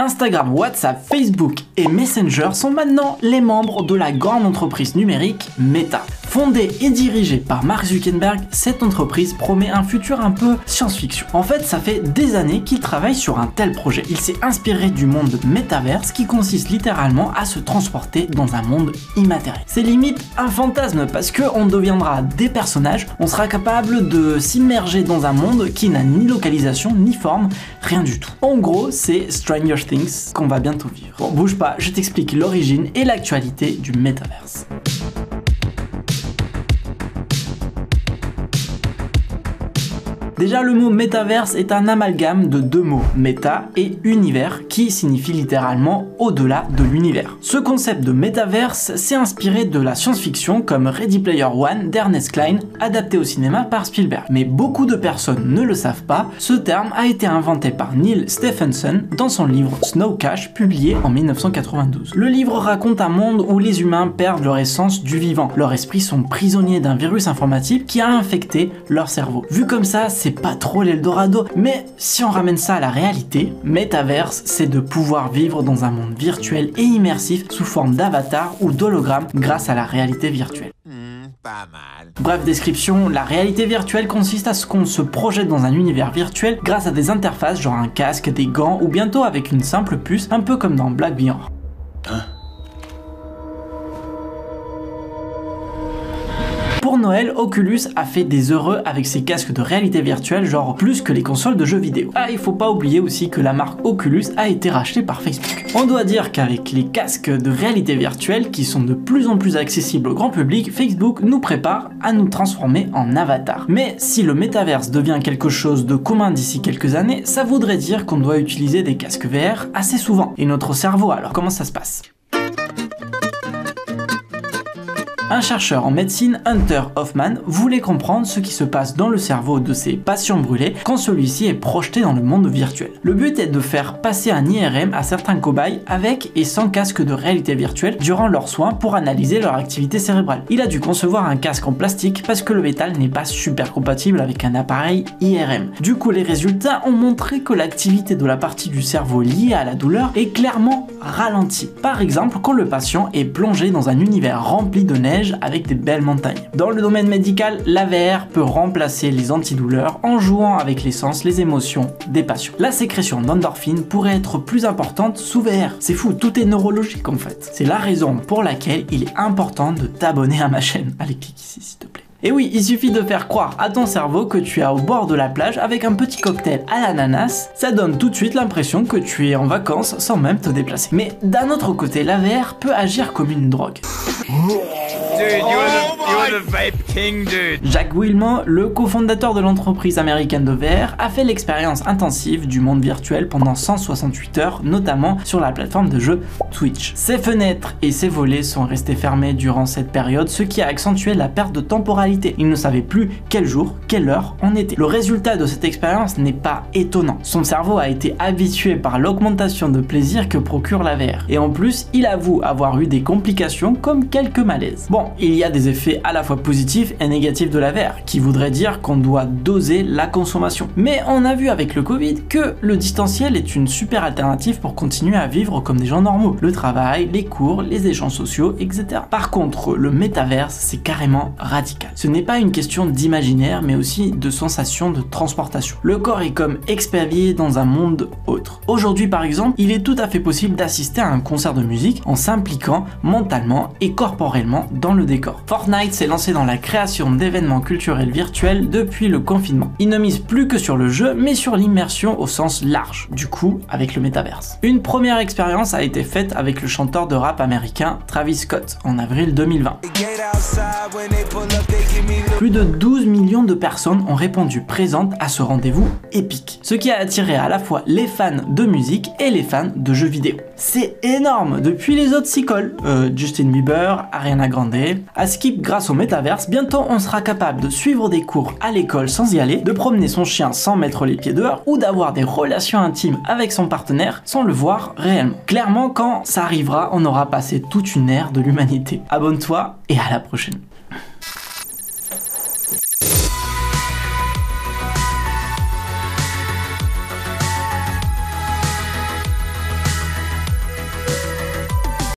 Instagram, WhatsApp, Facebook et Messenger sont maintenant les membres de la grande entreprise numérique Meta. Fondée et dirigée par Mark Zuckerberg, cette entreprise promet un futur un peu science-fiction. En fait, ça fait des années qu'il travaille sur un tel projet. Il s'est inspiré du monde métaverse qui consiste littéralement à se transporter dans un monde immatériel. C'est limite un fantasme parce que on deviendra des personnages, on sera capable de s'immerger dans un monde qui n'a ni localisation ni forme, rien du tout. En gros, c'est Stranger Things qu'on va bientôt vivre. Bon, bouge pas, je t'explique l'origine et l'actualité du métaverse. Déjà, le mot métaverse est un amalgame de deux mots, méta et univers, qui signifie littéralement au-delà de l'univers. Ce concept de métaverse s'est inspiré de la science-fiction comme Ready Player One d'Ernest Klein, adapté au cinéma par Spielberg. Mais beaucoup de personnes ne le savent pas, ce terme a été inventé par Neil Stephenson dans son livre Snow Cash, publié en 1992. Le livre raconte un monde où les humains perdent leur essence du vivant. Leurs esprits sont prisonniers d'un virus informatique qui a infecté leur cerveau. Vu comme ça, c'est pas trop l'Eldorado, mais si on ramène ça à la réalité, Metaverse, c'est de pouvoir vivre dans un monde virtuel et immersif sous forme d'avatar ou d'hologramme grâce à la réalité virtuelle. Hmm, pas mal. Bref description, la réalité virtuelle consiste à ce qu'on se projette dans un univers virtuel grâce à des interfaces genre un casque, des gants ou bientôt avec une simple puce, un peu comme dans Black Mirror. Pour Noël, Oculus a fait des heureux avec ses casques de réalité virtuelle, genre plus que les consoles de jeux vidéo. Ah, il faut pas oublier aussi que la marque Oculus a été rachetée par Facebook. On doit dire qu'avec les casques de réalité virtuelle qui sont de plus en plus accessibles au grand public, Facebook nous prépare à nous transformer en avatar. Mais si le métaverse devient quelque chose de commun d'ici quelques années, ça voudrait dire qu'on doit utiliser des casques VR assez souvent. Et notre cerveau alors, comment ça se passe? Un chercheur en médecine, Hunter Hoffman, voulait comprendre ce qui se passe dans le cerveau de ses patients brûlés quand celui-ci est projeté dans le monde virtuel. Le but est de faire passer un IRM à certains cobayes avec et sans casque de réalité virtuelle durant leurs soins pour analyser leur activité cérébrale. Il a dû concevoir un casque en plastique parce que le métal n'est pas super compatible avec un appareil IRM. Du coup, les résultats ont montré que l'activité de la partie du cerveau liée à la douleur est clairement ralentie. Par exemple, quand le patient est plongé dans un univers rempli de neige avec des belles montagnes. Dans le domaine médical, la VR peut remplacer les antidouleurs en jouant avec les sens, les émotions des patients. La sécrétion d'endorphine pourrait être plus importante sous VR. C'est fou, tout est neurologique en fait. C'est la raison pour laquelle il est important de t'abonner à ma chaîne. Allez, clique ici s'il te plaît. Et oui, il suffit de faire croire à ton cerveau que tu es au bord de la plage avec un petit cocktail à l'ananas, ça donne tout de suite l'impression que tu es en vacances sans même te déplacer. Mais d'un autre côté, la VR peut agir comme une drogue. Dude, you Jacques Wilmot, le cofondateur de l'entreprise américaine de VR, a fait l'expérience intensive du monde virtuel pendant 168 heures, notamment sur la plateforme de jeu Twitch. Ses fenêtres et ses volets sont restés fermés durant cette période, ce qui a accentué la perte de temporalité. Il ne savait plus quel jour, quelle heure on était. Le résultat de cette expérience n'est pas étonnant. Son cerveau a été habitué par l'augmentation de plaisir que procure la VR. Et en plus, il avoue avoir eu des complications comme quelques malaises. Bon, il y a des effets à la fois positifs et négatifs de la VR, qui voudrait dire qu'on doit doser la consommation. Mais on a vu avec le Covid que le distanciel est une super alternative pour continuer à vivre comme des gens normaux. Le travail, les cours, les échanges sociaux, etc. Par contre, le métaverse, c'est carrément radical. Ce n'est pas une question d'imaginaire, mais aussi de sensation de transportation. Le corps est comme expervié dans un monde autre. Aujourd'hui, par exemple, il est tout à fait possible d'assister à un concert de musique en s'impliquant mentalement et corporellement dans le décor. Fortnite s'est lancé dans la création d'événements culturels virtuels depuis le confinement. Il ne mise plus que sur le jeu, mais sur l'immersion au sens large, du coup avec le métaverse. Une première expérience a été faite avec le chanteur de rap américain Travis Scott en avril 2020. Plus de 12 millions de personnes ont répondu présentes à ce rendez-vous épique, ce qui a attiré à la fois les fans de musique et les fans de jeux vidéo. C'est énorme, depuis les autres s'y collent, euh, Justin Bieber, Ariana Grande, à Skip grâce au métaverse, bientôt on sera capable de suivre des cours à l'école sans y aller, de promener son chien sans mettre les pieds dehors ou d'avoir des relations intimes avec son partenaire sans le voir réellement. Clairement, quand ça arrivera, on aura passé toute une ère de l'humanité. Abonne-toi et à la prochaine.